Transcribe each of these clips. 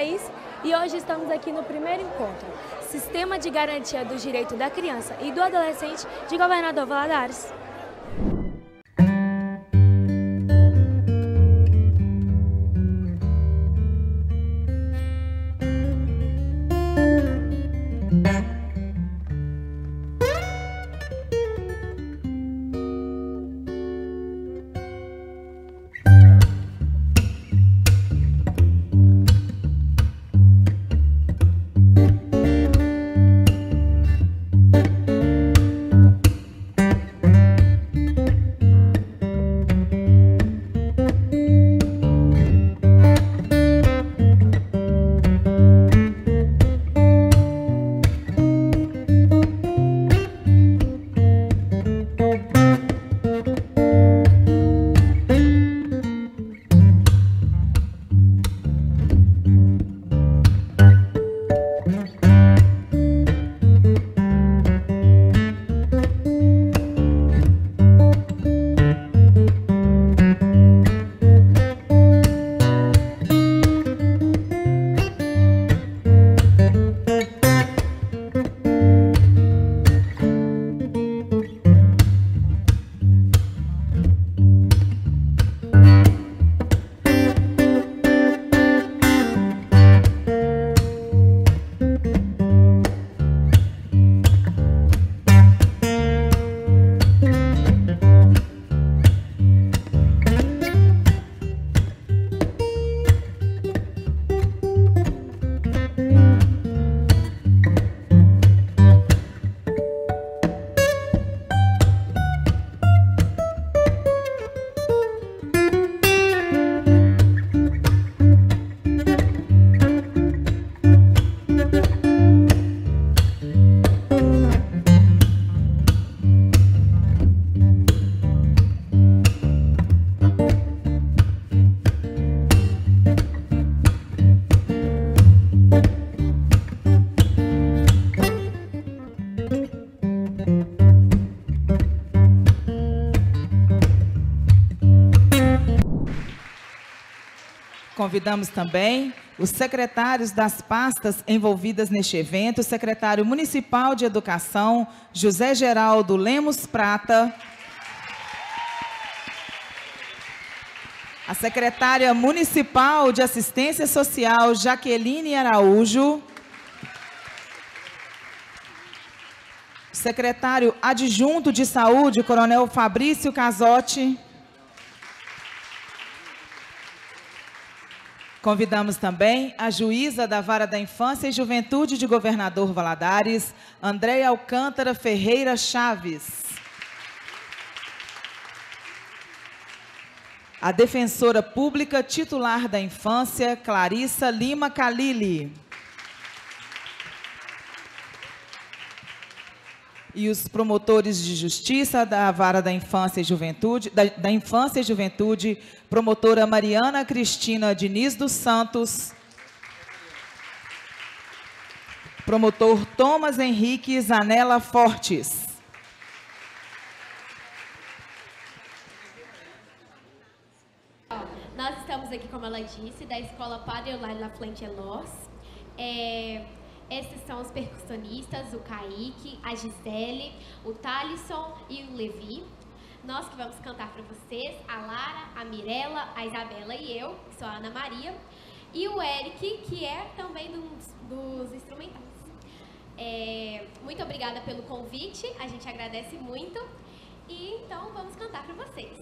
Thaís e hoje estamos aqui no primeiro encontro, Sistema de Garantia do Direito da Criança e do Adolescente de Governador Valadares. Convidamos também os secretários das pastas envolvidas neste evento, o secretário municipal de Educação, José Geraldo Lemos Prata, a secretária municipal de Assistência Social, Jaqueline Araújo, o secretário adjunto de Saúde, Coronel Fabrício Casotti, Convidamos também a juíza da Vara da Infância e Juventude de Governador Valadares, Andréia Alcântara Ferreira Chaves. A defensora pública titular da infância, Clarissa Lima Calili. E os promotores de justiça da Vara da Infância e Juventude, da, da, Infância e Juventude, promotora Mariana Cristina Diniz dos Santos, promotor Thomas Henrique Zanella Fortes. Nós estamos aqui, como ela disse, da Escola Padre Eulalie Laflante Elos. É, esses são os percussionistas, o Kaique, a Gisele, o Talisson e o Levi. Nós que vamos cantar para vocês, a Lara, a Mirella, a Isabela e eu, que sou a Ana Maria, e o Eric, que é também dos, dos instrumentais. É, muito obrigada pelo convite, a gente agradece muito. E então vamos cantar para vocês.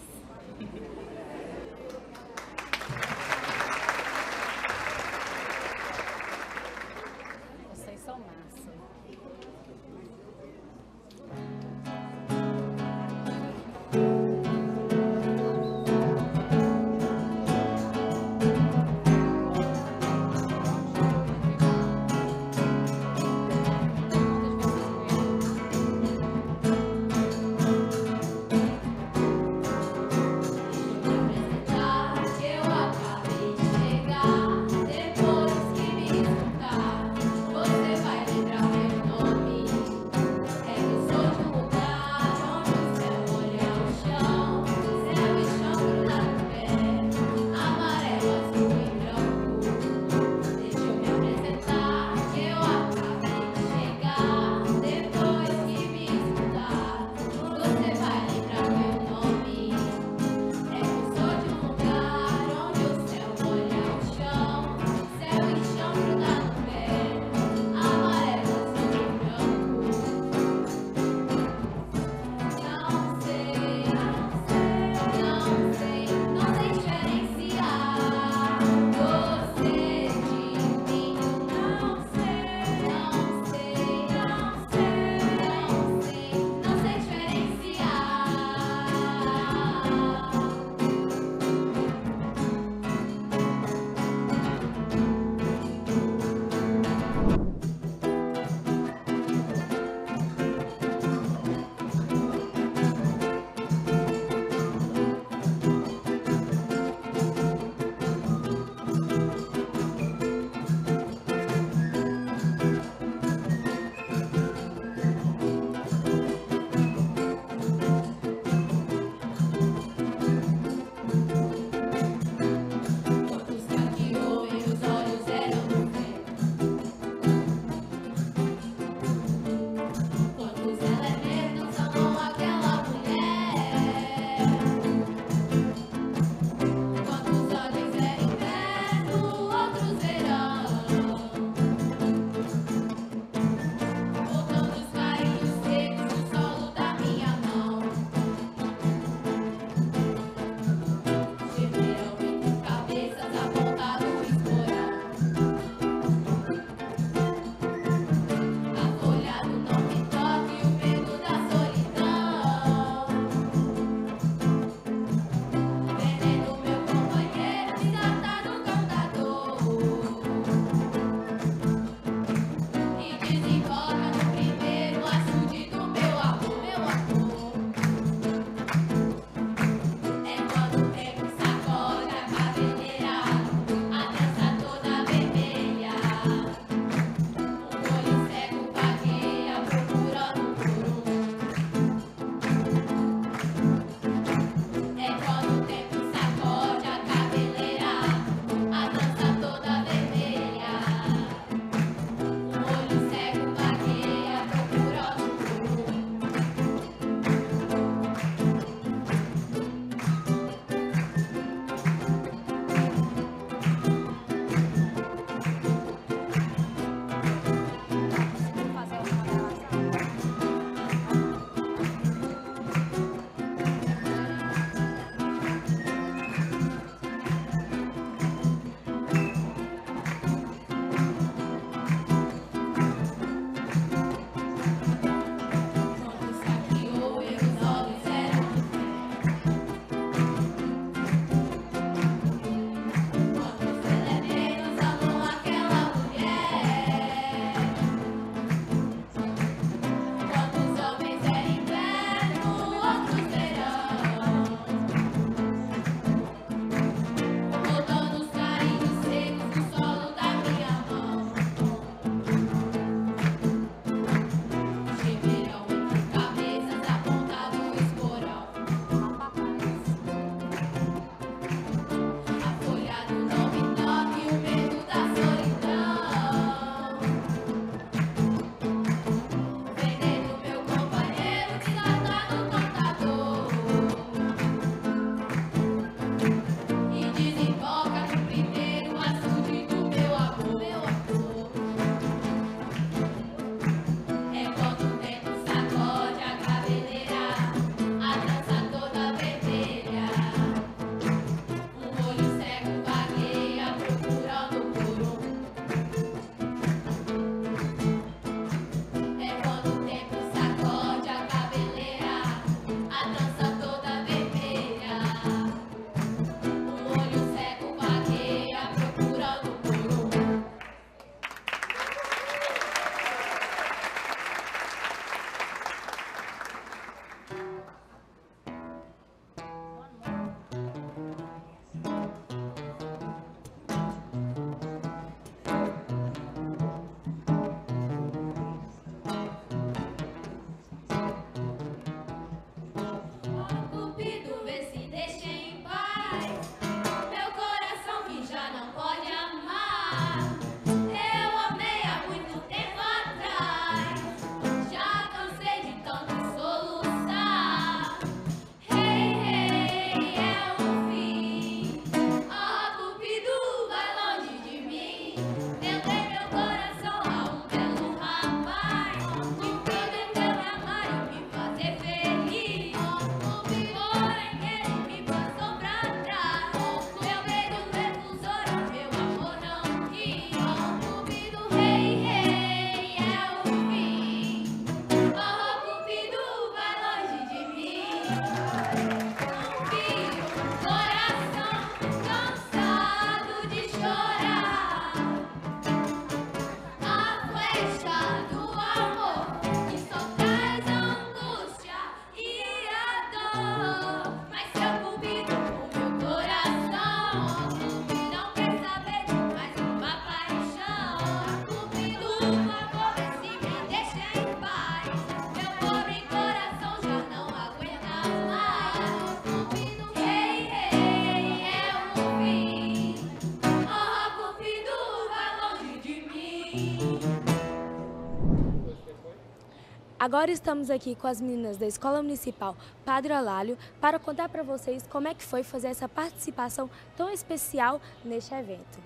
Agora estamos aqui com as meninas da Escola Municipal Padre Olálio para contar para vocês como é que foi fazer essa participação tão especial neste evento.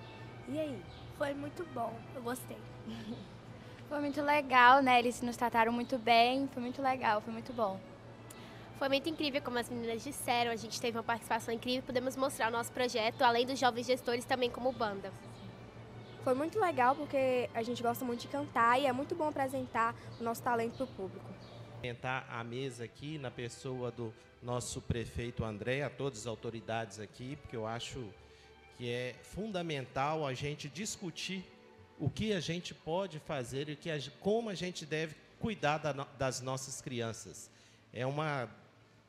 E aí? Foi muito bom, eu gostei. Foi muito legal, né? Eles nos trataram muito bem, foi muito legal, foi muito bom. Foi muito incrível, como as meninas disseram, a gente teve uma participação incrível, podemos mostrar o nosso projeto, além dos jovens gestores, também como banda. Foi muito legal porque a gente gosta muito de cantar e é muito bom apresentar o nosso talento para o público. Apresentar a mesa aqui na pessoa do nosso prefeito André, a todas as autoridades aqui, porque eu acho que é fundamental a gente discutir o que a gente pode fazer e que a, como a gente deve cuidar da, das nossas crianças. É uma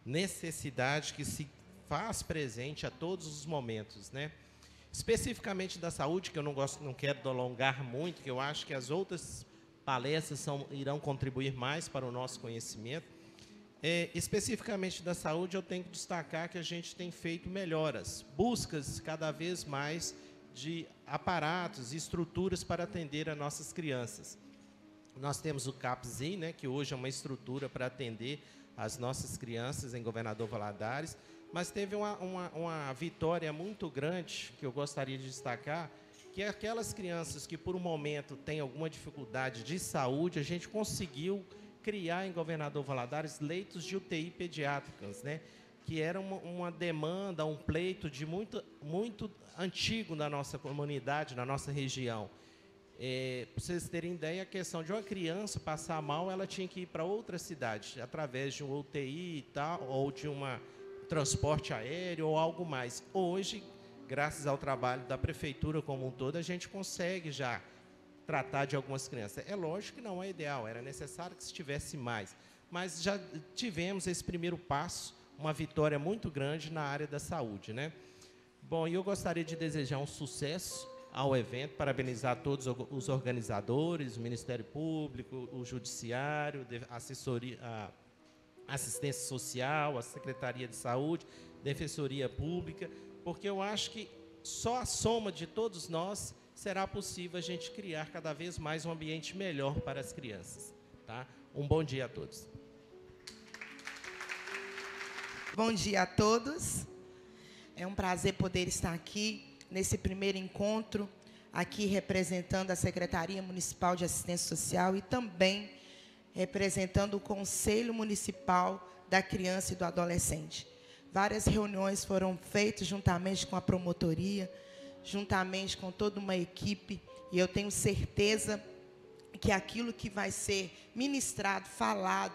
necessidade que se faz presente a todos os momentos, né? Especificamente da saúde, que eu não gosto, não quero alongar muito, que eu acho que as outras palestras são, irão contribuir mais para o nosso conhecimento. É, especificamente da saúde, eu tenho que destacar que a gente tem feito melhoras, buscas cada vez mais de aparatos e estruturas para atender as nossas crianças. Nós temos o CAPSI, né, que hoje é uma estrutura para atender as nossas crianças em Governador Valadares, mas teve uma, uma, uma, vitória muito grande que eu gostaria de destacar, que é aquelas crianças que por um momento têm alguma dificuldade de saúde, a gente conseguiu criar em Governador Valadares leitos de UTI pediátricas, né? que era uma, uma demanda, um pleito de muito, muito antigo na nossa comunidade, na nossa região. É, para vocês terem ideia, a questão de uma criança passar mal, ela tinha que ir para outra cidade, através de um UTI e tal, ou de uma transporte aéreo ou algo mais. Hoje, graças ao trabalho da prefeitura como um todo, a gente consegue já tratar de algumas crianças. É lógico que não é ideal, era necessário que se tivesse mais, mas já tivemos esse primeiro passo, uma vitória muito grande na área da saúde, né? Bom, eu gostaria de desejar um sucesso ao evento, parabenizar todos os organizadores, o Ministério Público, o Judiciário, a assessoria, a assistência social, a Secretaria de Saúde, Defensoria Pública, porque eu acho que só a soma de todos nós será possível a gente criar cada vez mais um ambiente melhor para as crianças. Tá? Um bom dia a todos. Bom dia a todos. É um prazer poder estar aqui nesse primeiro encontro, aqui representando a Secretaria Municipal de Assistência Social e também representando o Conselho Municipal da Criança e do Adolescente. Várias reuniões foram feitas juntamente com a promotoria, juntamente com toda uma equipe, e eu tenho certeza que aquilo que vai ser ministrado, falado,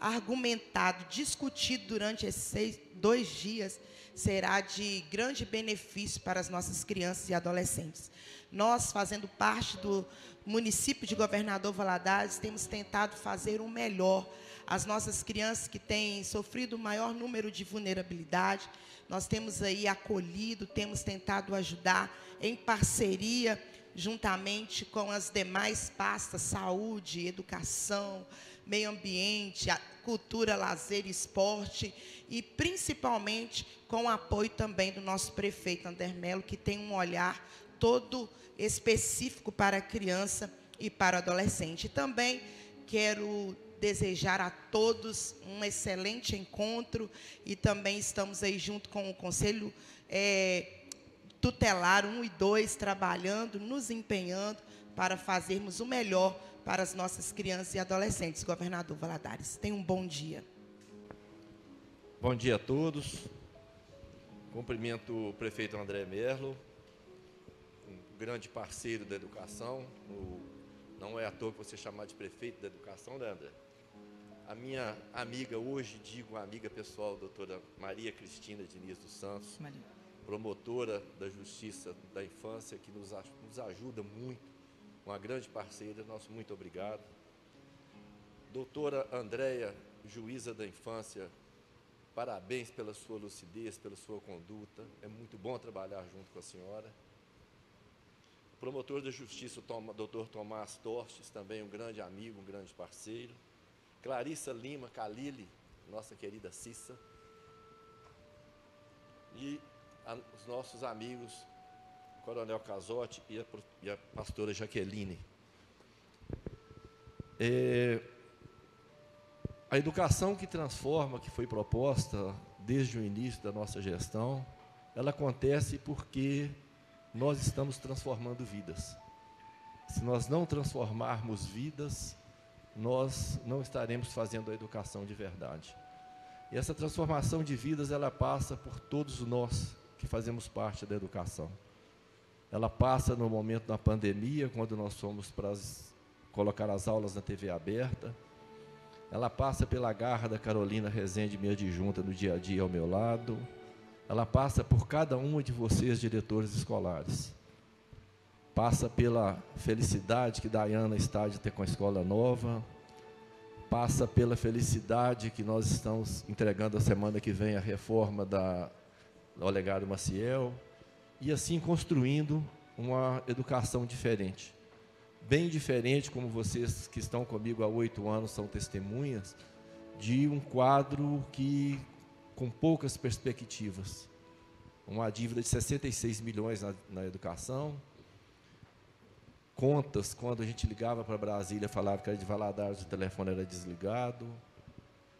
argumentado, discutido durante esses seis, dois dias será de grande benefício para as nossas crianças e adolescentes. Nós, fazendo parte do município de Governador Valadares, temos tentado fazer o melhor. As nossas crianças que têm sofrido o maior número de vulnerabilidade, nós temos aí acolhido, temos tentado ajudar em parceria, juntamente com as demais pastas, saúde, educação, meio ambiente, cultura, lazer esporte, e principalmente com o apoio também do nosso prefeito Ander Melo, que tem um olhar todo específico para a criança e para o adolescente. Também quero desejar a todos um excelente encontro e também estamos aí junto com o Conselho é, Tutelar 1 e 2, trabalhando, nos empenhando para fazermos o melhor para as nossas crianças e adolescentes. Governador Valadares, tenha um bom dia. Bom dia a todos. Cumprimento o prefeito André Merlo, um grande parceiro da educação. O, não é à toa que você chamar de prefeito da educação, né, André? A minha amiga, hoje digo amiga pessoal, doutora Maria Cristina Diniz dos Santos, Maria. promotora da Justiça da Infância, que nos, nos ajuda muito, uma grande parceira, nosso muito obrigado. Doutora Andréia, juíza da infância, Parabéns pela sua lucidez, pela sua conduta. É muito bom trabalhar junto com a senhora. O promotor da Justiça, o doutor Tomás Tortes, também um grande amigo, um grande parceiro. Clarissa Lima Calili, nossa querida Cissa. E a, os nossos amigos, Coronel Casotti e a, e a pastora Jaqueline. É, A educação que transforma, que foi proposta desde o início da nossa gestão, ela acontece porque nós estamos transformando vidas. Se nós não transformarmos vidas, nós não estaremos fazendo a educação de verdade. E essa transformação de vidas, ela passa por todos nós que fazemos parte da educação. Ela passa no momento da pandemia, quando nós fomos para as, colocar as aulas na TV aberta. Ela passa pela garra da Carolina Rezende, minha adjunta, no dia a dia ao meu lado. Ela passa por cada uma de vocês, diretores escolares. Passa pela felicidade que Dayana está de ter com a escola nova, passa pela felicidade que nós estamos entregando a semana que vem a reforma da Olegário Maciel, e assim construindo uma educação diferente. Bem diferente, como vocês que estão comigo há oito anos são testemunhas, de um quadro que com poucas perspectivas. Uma dívida de 66 milhões na, na educação, contas, quando a gente ligava para Brasília, falava que era de Valadares, o telefone era desligado,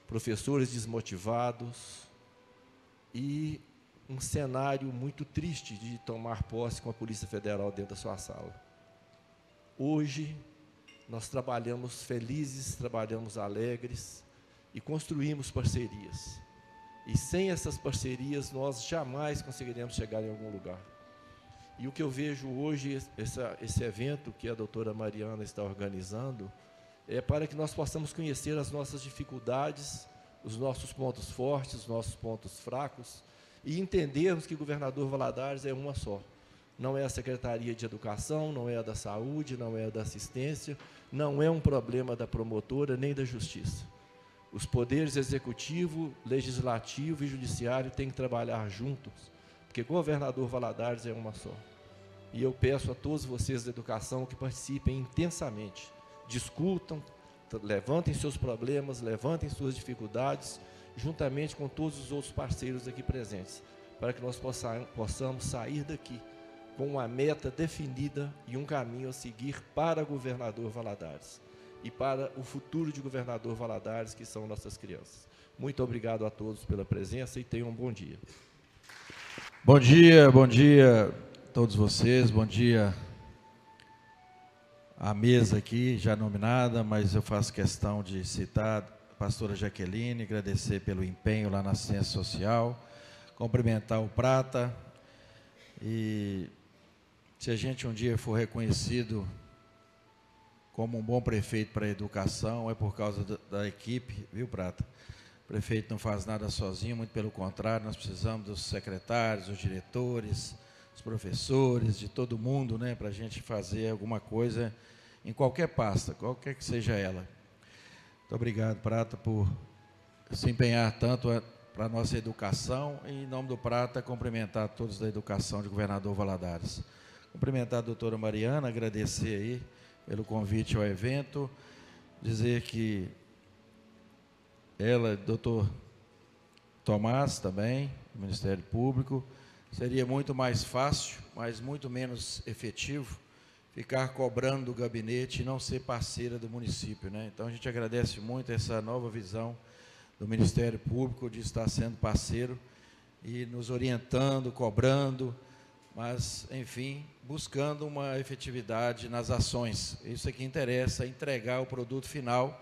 professores desmotivados e um cenário muito triste de tomar posse com a Polícia Federal dentro da sua sala. Hoje, nós trabalhamos felizes, trabalhamos alegres e construímos parcerias. E sem essas parcerias, nós jamais conseguiremos chegar em algum lugar. E o que eu vejo hoje, essa, esse evento que a doutora Mariana está organizando, é para que nós possamos conhecer as nossas dificuldades, os nossos pontos fortes, os nossos pontos fracos, e entendermos que governador Valadares é uma só. Não é a Secretaria de Educação, não é a da Saúde, não é a da Assistência, não é um problema da promotora nem da Justiça. Os poderes executivo, legislativo e judiciário têm que trabalhar juntos porque governador Valadares é uma só. E eu peço a todos vocês da educação que participem intensamente, discutam, levantem seus problemas, levantem suas dificuldades, juntamente com todos os outros parceiros aqui presentes, para que nós possamos sair daqui com uma meta definida e um caminho a seguir para governador Valadares e para o futuro de governador Valadares, que são nossas crianças. Muito obrigado a todos pela presença e tenham um bom dia. Bom dia, bom dia a todos vocês, bom dia à mesa aqui, já nominada, mas eu faço questão de citar pastora Jaqueline, agradecer pelo empenho lá na Ciência Social, cumprimentar o Prata e se a gente um dia for reconhecido como um bom prefeito para a educação, é por causa da, equipe, viu, Prata? O prefeito não faz nada sozinho, muito pelo contrário, nós precisamos dos secretários, dos diretores, dos professores, de todo mundo, né, para a gente fazer alguma coisa em qualquer pasta, qualquer que seja ela. Muito obrigado, Prata, por se empenhar tanto para a nossa educação. E, em nome do Prata, cumprimentar todos da educação de Governador Valadares. Cumprimentar a doutora Mariana, agradecer aí pelo convite ao evento, dizer que ela, doutor Tomás também, do Ministério Público, seria muito mais fácil, mas muito menos efetivo, ficar cobrando do gabinete e não ser parceira do município. Né? Então a gente agradece muito essa nova visão do Ministério Público de estar sendo parceiro e nos orientando, cobrando, mas, enfim, buscando uma efetividade nas ações. Isso é que interessa, entregar o produto final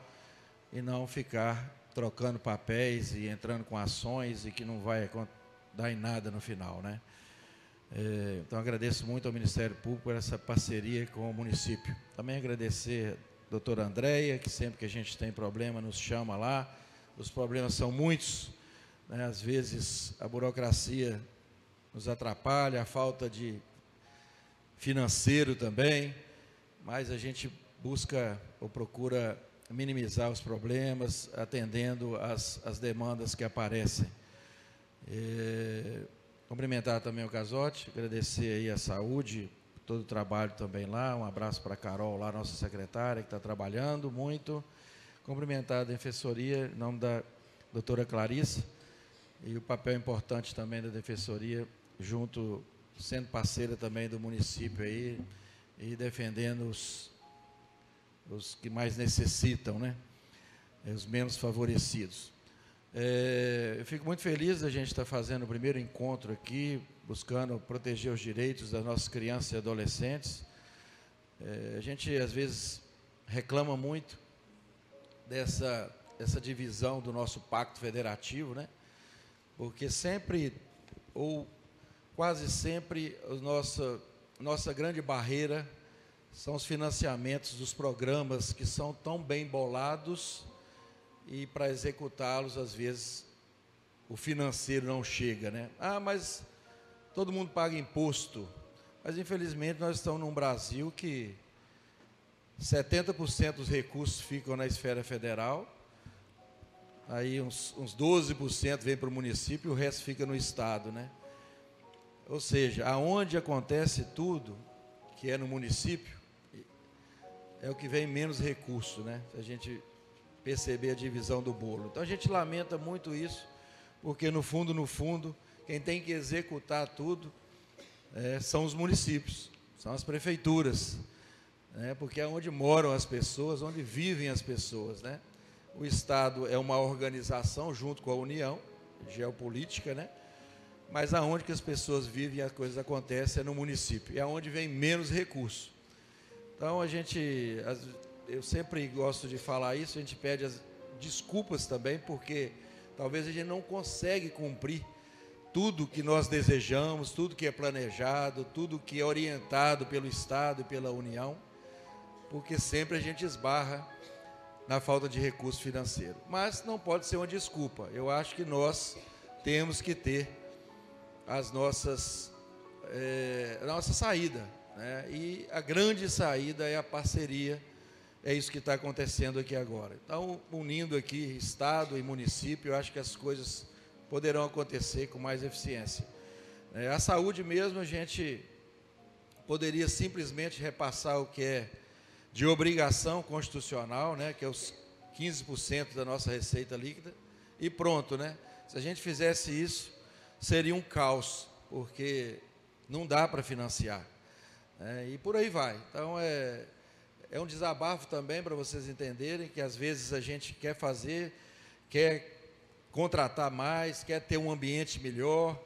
e não ficar trocando papéis e entrando com ações e que não vai dar em nada no final, né? É, então agradeço muito ao Ministério Público por essa parceria com o município. Também agradecer a doutora Andréia, que sempre que a gente tem problema nos chama lá. Os problemas são muitos, né? às vezes a burocracia nos atrapalha, a falta de financeiro também, mas a gente busca ou procura minimizar os problemas, atendendo as demandas que aparecem. É, cumprimentar também o Casote, agradecer aí a saúde, todo o trabalho também lá, um abraço para a Carol lá, nossa secretária, que está trabalhando muito. Cumprimentar a Defensoria, em nome da doutora Clarissa, e o papel importante também da Defensoria, junto, sendo parceira também do município aí, e defendendo os, os que mais necessitam, né? é, os menos favorecidos. É, eu fico muito feliz da gente estar fazendo o primeiro encontro aqui, buscando proteger os direitos das nossas crianças e adolescentes. É, a gente, às vezes, reclama muito dessa, divisão do nosso pacto federativo, né? porque sempre, ou quase sempre, a nossa, nossa grande barreira são os financiamentos dos programas que são tão bem bolados e para executá-los, às vezes, o financeiro não chega, né? Ah, mas todo mundo paga imposto. Mas, infelizmente, nós estamos num Brasil que 70% dos recursos ficam na esfera federal, aí uns, uns 12% vem para o município e o resto fica no Estado, né? Ou seja, aonde acontece tudo, que é no município, é o que vem menos recurso, né? Se a gente perceber a divisão do bolo. Então a gente lamenta muito isso, porque no fundo, no fundo, quem tem que executar tudo é, são os municípios, são as prefeituras, né? porque é onde moram as pessoas, onde vivem as pessoas, né? O Estado é uma organização junto com a União, geopolítica, né? Mas aonde que as pessoas vivem e as coisas acontecem é no município, é onde vem menos recurso. Então a gente eu sempre gosto de falar isso, a gente pede as desculpas também, porque talvez a gente não consegue cumprir tudo que nós desejamos, tudo que é planejado, tudo que é orientado pelo Estado e pela União, porque sempre a gente esbarra na falta de recurso financeiro. Mas não pode ser uma desculpa. Eu acho que nós temos que ter as nossas é, a nossa saída, né? E a grande saída é a parceria é isso que está acontecendo aqui agora. Então, unindo aqui Estado e município, eu acho que as coisas poderão acontecer com mais eficiência. É, a saúde mesmo, a gente poderia simplesmente repassar o que é de obrigação constitucional, né, que é os 15% da nossa receita líquida, e pronto, né? Se a gente fizesse isso, seria um caos, porque não dá para financiar. Né, e por aí vai. Então, é, é um desabafo também para vocês entenderem que às vezes a gente quer fazer, quer contratar mais, quer ter um ambiente melhor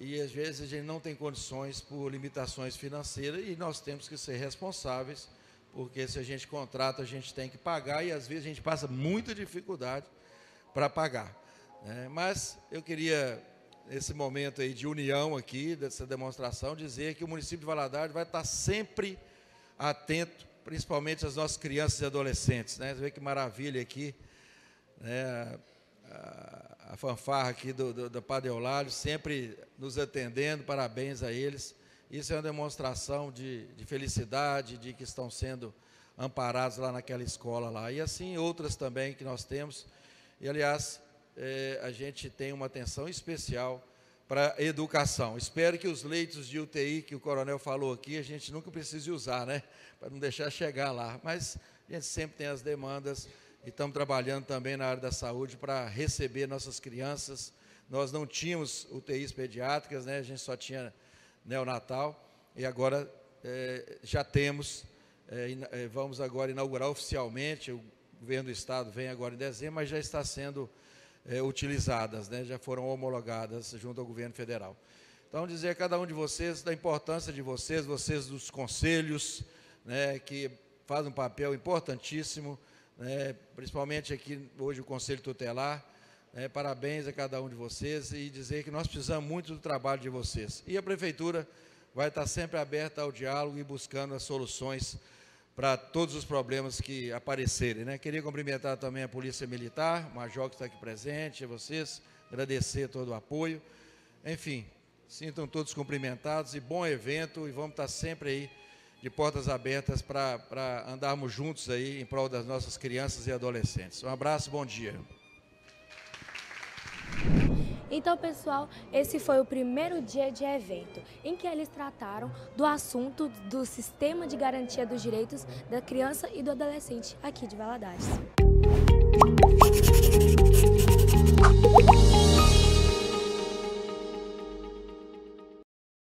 e às vezes a gente não tem condições por limitações financeiras e nós temos que ser responsáveis, porque se a gente contrata, a gente tem que pagar e às vezes a gente passa muita dificuldade para pagar. Né? Mas eu queria, nesse momento aí de união aqui, dessa demonstração, dizer que o município de Valadares vai estar sempre atento principalmente as nossas crianças e adolescentes. Né? Você vê que maravilha aqui, né? a, a fanfarra aqui do, do, do Padre Eulário, sempre nos atendendo, parabéns a eles. Isso é uma demonstração de, de felicidade, de que estão sendo amparados lá naquela escola lá. E assim outras também que nós temos. E, aliás, é, a gente tem uma atenção especial para educação. Espero que os leitos de UTI que o coronel falou aqui, a gente nunca precise usar, né? Para não deixar chegar lá. Mas a gente sempre tem as demandas e estamos trabalhando também na área da saúde para receber nossas crianças. Nós não tínhamos UTIs pediátricas, né? A gente só tinha neonatal e agora é, já temos. É, vamos agora inaugurar oficialmente. O governo do estado vem agora em dezembro, mas já está sendo é, utilizadas, né, já foram homologadas junto ao governo federal. Então, dizer a cada um de vocês da importância de vocês, vocês dos conselhos, né, que fazem um papel importantíssimo, né, principalmente aqui hoje o Conselho Tutelar. Né, parabéns a cada um de vocês e dizer que nós precisamos muito do trabalho de vocês. E a Prefeitura vai estar sempre aberta ao diálogo e buscando as soluções para todos os problemas que aparecerem. Né? Queria cumprimentar também a Polícia Militar, o Major que está aqui presente, a vocês, agradecer todo o apoio. Enfim, sintam todos cumprimentados e bom evento e vamos estar sempre aí de portas abertas para andarmos juntos aí em prol das nossas crianças e adolescentes. Um abraço, bom dia. Então, pessoal, esse foi o primeiro dia de evento, em que eles trataram do assunto do sistema de garantia dos direitos da criança e do adolescente aqui de Valadares.